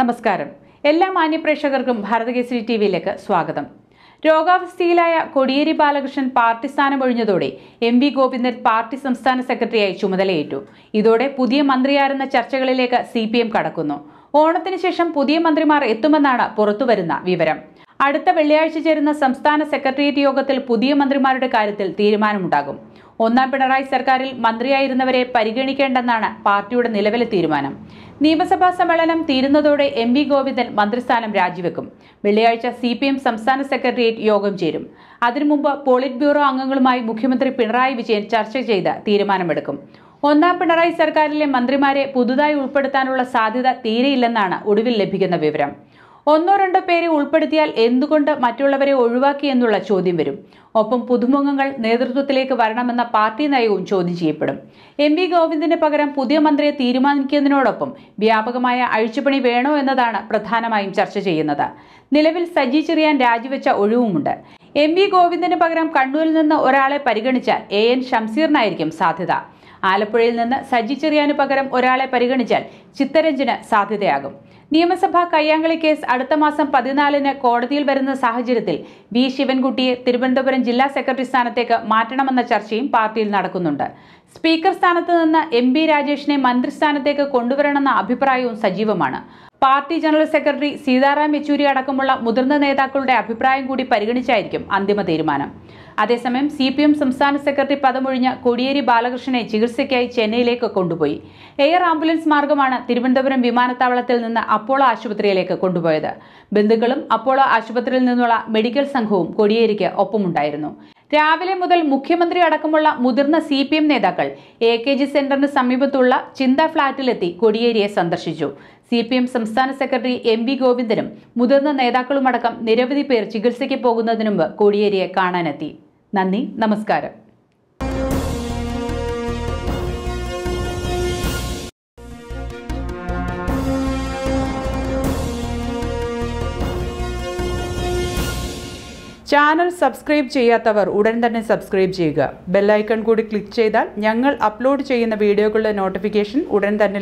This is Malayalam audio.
നമസ്കാരം. എല്ലാ മാന്യപ്രേക്ഷകർക്കും ഭാരതകേസരി ടി വിയിലേക്ക് സ്വാഗതം. രോഗാവസ്ഥയിലായ കൊടിയേരി ബാലകൃഷ്ണൻ പാർട്ടി സ്ഥാനം ഒഴിഞ്ഞതോടെ എം വി ഗോപിന്ദൻ പാർട്ടി സംസ്ഥാന സെക്രട്ടറിയായി ചുമതലയേറ്റു. ഇതോടെ പുതിയ മന്ത്രിയാരെന്ന ചർച്ചകളിലേക്ക് സി പി എം കടക്കുന്നു. ഓണത്തിന് ശേഷം പുതിയ മന്ത്രിമാർ എത്തുമെന്നാണ് പുറത്തുവരുന്ന വിവരം. അടുത്ത വെള്ളിയാഴ്ച ചേരുന്ന സംസ്ഥാന സെക്രട്ടേറിയറ്റ് യോഗത്തിൽ പുതിയ മന്ത്രിമാരുടെ കാര്യത്തിൽ തീരുമാനമുണ്ടാകും. ഒന്നാം പിണറായി സർക്കാരിൽ മന്ത്രിയായിരുന്നവരെ പരിഗണിക്കേണ്ടെന്നാണ് പാർട്ടിയുടെ നിലവിലെ തീരുമാനം. നിയമസഭാ സമ്മേളനം തീരുന്നതോടെ എം വി ഗോവിന്ദൻ മന്ത്രിസ്ഥാനം രാജിവെക്കും. വെള്ളിയാഴ്ച സി പി എം സംസ്ഥാന സെക്രട്ടേറിയറ്റ് യോഗം ചേരും. അതിനു മുമ്പ് പോളിറ്റ് ബ്യൂറോ അംഗങ്ങളുമായി മുഖ്യമന്ത്രി പിണറായി വിജയൻ ചർച്ച ചെയ്ത് തീരുമാനമെടുക്കും. ഒന്നാം പിണറായി സർക്കാരിലെ മന്ത്രിമാരെ പുതുതായി ഉൾപ്പെടുത്താനുള്ള സാധ്യത തീരെയില്ലെന്നാണ് ഒടുവിൽ ലഭിക്കുന്ന വിവരം. ഒന്നോ രണ്ടോ പേരെ ഉൾപ്പെടുത്തിയാൽ എന്തുകൊണ്ട് മറ്റുള്ളവരെ ഒഴിവാക്കി എന്നുള്ള ചോദ്യം വരും. ഒപ്പം പുതുമുഖങ്ങൾ നേതൃത്വത്തിലേക്ക് വരണമെന്ന പാർട്ടി നയവും ചോദ്യം ചെയ്യപ്പെടും. എം വി ഗോവിന്ദിന് പകരം പുതിയ മന്ത്രിയെ തീരുമാനിക്കുന്നതിനോടൊപ്പം വ്യാപകമായ അഴിച്ചുപണി വേണോ എന്നതാണ് പ്രധാനമായും ചർച്ച ചെയ്യുന്നത്. നിലവിൽ സജി ചെറിയാൻ രാജിവെച്ച ഒഴിവുമുണ്ട്. എം വി ഗോവിന്ദിന് പകരം കണ്ണൂരിൽ നിന്ന് ഒരാളെ പരിഗണിച്ചാൽ എ എൻ ഷംസീറിനായിരിക്കും സാധ്യത. ആലപ്പുഴയിൽ നിന്ന് സജി ചെറിയാന് പകരം ഒരാളെ പരിഗണിച്ചാൽ ചിത്തരഞ്ജന് സാധ്യതയാകും. നിയമസഭാ കയ്യാങ്കളി കേസ് അടുത്ത മാസം പതിനാലിന് കോടതിയിൽ വരുന്ന സാഹചര്യത്തിൽ വി. ശിവൻകുട്ടിയെ തിരുവനന്തപുരം ജില്ലാ സെക്രട്ടറി സ്ഥാനത്തേക്ക് മാറ്റണമെന്ന ചർച്ചയും പാർട്ടിയിൽ നടക്കുന്നുണ്ട്. സ്പീക്കർ സ്ഥാനത്ത് നിന്ന് എം. രാജേഷിനെ മന്ത്രിസ്ഥാനത്തേക്ക് കൊണ്ടുവരണമെന്ന അഭിപ്രായവും സജീവമാണ്. Party general secretary Sitaram Yechury അടക്കമുള്ള മുതിർന്ന നേതാക്കളുടെ അഭിപ്രായം കൂടി പരിഗണിച്ചായിരിക്കും അന്തിമ തീരുമാനം. അതേസമയം സി പി എം സംസ്ഥാന സെക്രട്ടറി പദമൊഴിഞ്ഞ കോടിയേരി ബാലകൃഷ്ണനെ ചികിത്സയ്ക്കായി ചെന്നൈയിലേക്ക് കൊണ്ടുപോയി. എയർ ആംബുലൻസ് മാർഗമാണ് തിരുവനന്തപുരം വിമാനത്താവളത്തിൽ നിന്ന് അപ്പോളോ ആശുപത്രിയിലേക്ക് കൊണ്ടുപോയത്. ബന്ധുക്കളും അപ്പോളോ ആശുപത്രിയിൽ നിന്നുള്ള മെഡിക്കൽ സംഘവും കോടിയേരിക്ക് ഒപ്പമുണ്ടായിരുന്നു. രാവിലെ മുതൽ മുഖ്യമന്ത്രി അടക്കമുള്ള മുതിർന്ന സി പി എം നേതാക്കൾ എ കെ ജി സെന്ററിന് സമീപത്തുള്ള ചിന്ത ഫ്ളാറ്റിലെത്തി കോടിയേരിയെ സന്ദർശിച്ചു. സി പി എം സംസ്ഥാന സെക്രട്ടറി എം വി ഗോവിന്ദനും മുതിർന്ന നേതാക്കളുമടക്കം നിരവധി പേർ ചികിത്സയ്ക്ക് പോകുന്നതിനു മുമ്പ് കോടിയേരിയെ കാണാനെത്തി. നന്ദി നമസ്കാരം. ചാനൽ സബ്സ്ക്രൈബ് ചെയ്യാത്തവർ ഉടൻ തന്നെ സബ്സ്ക്രൈബ് ചെയ്യുക. ബെല്ലൈക്കൺ കൂടി ക്ലിക്ക് ചെയ്താൽ ഞങ്ങൾ അപ്ലോഡ് ചെയ്യുന്ന വീഡിയോകളുടെ നോട്ടിഫിക്കേഷൻ ഉടൻ തന്നെ